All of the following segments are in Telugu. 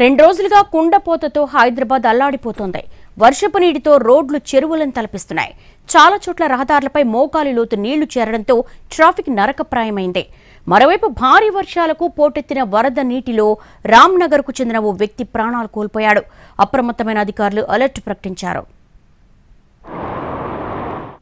రెండు రోజులుగా కుండపోతతో హైదరాబాద్ అల్లాడిపోతోంది. వర్షపు నీటితో రోడ్లు చెరువులను తలపిస్తున్నాయి. చాలా చోట్ల రహదారులపై మోకాలి లోతు నీళ్ళు చేరడంతో ట్రాఫిక్ నరకప్రాయమైంది. మరోవైపు భారీ వర్షాలకు పోటెత్తిన వరద నీటిలో రామ్నగర్కు చెందిన ఓ వ్యక్తి ప్రాణాలు కోల్పోయాడు. అప్రమత్తమైన అధికారులు అలర్ట్ ప్రకటించారు.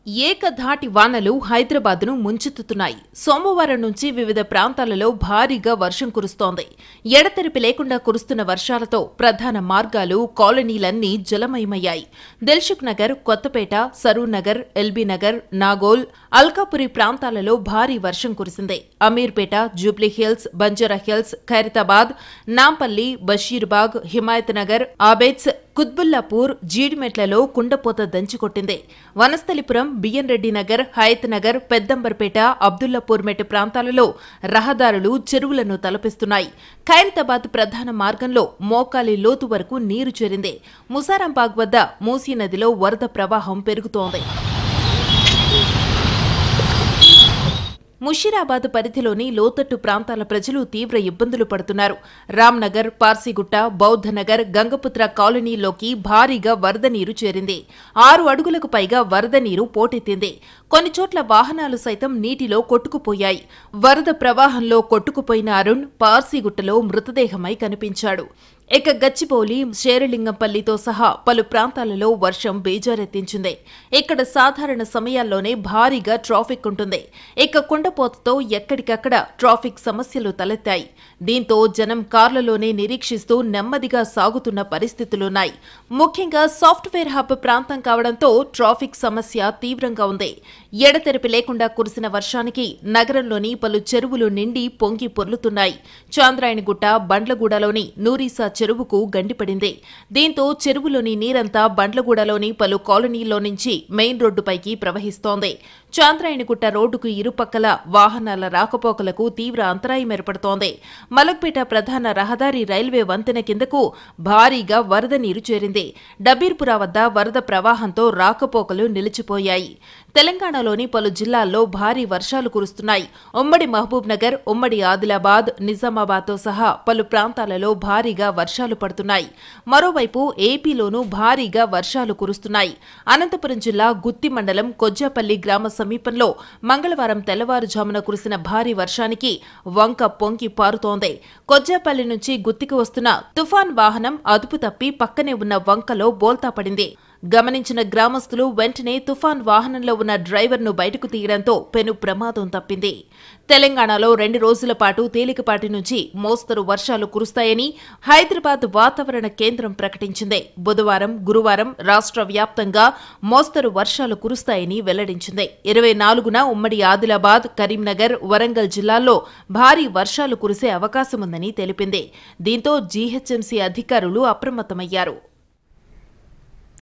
ఏకధాటి వానలు హైదరాబాద్ను ముంచెత్తుతున్నాయి. సోమవారం నుంచి వివిధ ప్రాంతాలలో భారీగా వర్షం కురుస్తోంది. ఎడతెరిపి లేకుండా కురుస్తున్న వర్షాలతో ప్రధాన మార్గాలు కాలనీలన్నీ జలమయమయ్యాయి. దిల్షుక్ నగర్ కొత్తపేట సరూర్ నగర్ ఎల్బీ నగర్ నాగోల్ అల్కాపురి ప్రాంతాలలో భారీ వర్షం కురిసింది. అమీర్పేట జూబ్లీ హిల్స్ బంజారా హిల్స్ ఖైరతాబాద్ నాంపల్లి బషీర్బాగ్ హిమాయత్ నగర్ ఆబేద్స్ కుత్బుల్లాపూర్ జీడిమెట్లలో కుండపోత దంచికొట్టింది. వనస్థలిపురం బిఎన్ రెడ్డి నగర్ హయత్ నగర్ పెద్దంబర్పేట అబ్దుల్లాపూర్మెట్ ప్రాంతాలలో రహదారులు చెరువులను తలపిస్తున్నాయి. ఖైరతాబాద్ ప్రధాన మార్గంలో మోకాలి లోతు వరకు నీరు చేరింది. ముసారాంబాగ్ వద్ద మూసీ నదిలో వరద ప్రవాహం పెరుగుతోంది. ముషీరాబాద్ పరిధిలోని లోతట్టు ప్రాంతాల ప్రజలు తీవ్ర ఇబ్బందులు పడుతున్నారు. రామ్నగర్ పార్సిగుట్ట బౌద్ధనగర్ గంగపుత్ర కాలనీలోకి భారీగా వరద నీరు చేరింది. ఆరు అడుగులకు పైగా వరద నీరు పోటెత్తింది. కొన్ని చోట్ల వాహనాలు సైతం నీటిలో కొట్టుకుపోయాయి. వరద ప్రవాహంలో కొట్టుకుపోయిన అరుణ్ పార్సిగుట్టలో మృతదేహమై కనిపించాడు. ఇక గచ్చిబౌలి శేరలింగంపల్లితో సహా పలు ప్రాంతాలలో వర్షం బేజారెత్తించింది. ఇక్కడ సాధారణ సమయాల్లోనే భారీగా ట్రాఫిక్ ఉంటుంది. ఇక కుండపోతతో ఎక్కడికక్కడ ట్రాఫిక్ సమస్యలు తలెత్తాయి. దీంతో జనం కార్లలోనే నిరీక్షిస్తూ నెమ్మదిగా సాగుతున్న పరిస్థితులున్నాయి. ముఖ్యంగా సాఫ్ట్వేర్ హబ్ ప్రాంతం కావడంతో ట్రాఫిక్ సమస్య తీవ్రంగా ఉంది. ఎడతెరిపి లేకుండా కురిసిన వర్షానికి నగరంలోని పలు చెరువులు నిండి పొంగి పొర్లుతున్నాయి. చాంద్రాయణగుట్ట బండ్లగూడలోని నూరీసా చెరువుకు గండిపడింది. దీంతో చెరువులోని నీరంతా బండ్లగూడలోని పలు కాలనీల్లో నుంచి మెయిన్ రోడ్డుపైకి ప్రవహిస్తోంది. చాంద్రాయణగుట్ట రోడ్డుకు ఇరుపక్కల వాహనాల రాకపోకలకు తీవ్ర అంతరాయం ఏర్పడుతోంది. మలక్పేట ప్రధాన రహదారి రైల్వే వంతెన కిందకు భారీగా వరద నీరు చేరింది. డబీర్పుర వద్ద వరద ప్రవాహంతో రాకపోకలు నిలిచిపోయాయి. తెలంగాణలోని పలు జిల్లాల్లో భారీ వర్షాలు కురుస్తున్నాయి. ఉమ్మడి మహబూబ్ నగర్ ఉమ్మడి ఆదిలాబాద్ నిజామాబాద్తో సహా పలు ప్రాంతాలలో భారీగా వర్షాలు పడుతున్నాయి. మరోవైపు ఏపీలోనూ భారీగా వర్షాలు కురుస్తున్నాయి. అనంతపురం జిల్లా గుత్తి మండలం కొజ్జాపల్లి గ్రామ సమీపంలో మంగళవారం తెల్లవారుజామున కురిసిన భారీ వర్షానికి వంక పొంగి పారుతోంది. కొజ్జాపల్లి నుంచి గుత్తికి వస్తున్న తుఫాన్ వాహనం అదుపు తప్పి పక్కనే ఉన్న వంకలో బోల్తా పడింది. గమనించిన గ్రామస్తులు వెంటనే తుఫాన్ వాహనంలో ఉన్న డ్రైవర్ను బయటకు తీయడంతో పెను ప్రమాదం తప్పింది. తెలంగాణలో రెండు రోజుల పాటు తేలికపాటి నుంచి మోస్తరు వర్షాలు కురుస్తాయని హైదరాబాద్ వాతావరణ కేంద్రం ప్రకటించింది. బుధవారం గురువారం రాష్ట్ర వ్యాప్తంగా మోస్తరు వర్షాలు కురుస్తాయని వెల్లడించింది. ఇరవై నాలుగున ఉమ్మడి ఆదిలాబాద్ కరీంనగర్ వరంగల్ జిల్లాల్లో భారీ వర్షాలు కురిసే అవకాశముందని తెలిపింది. దీంతో జీహెచ్ఎంసీ అధికారులు అప్రమత్తమయ్యారు.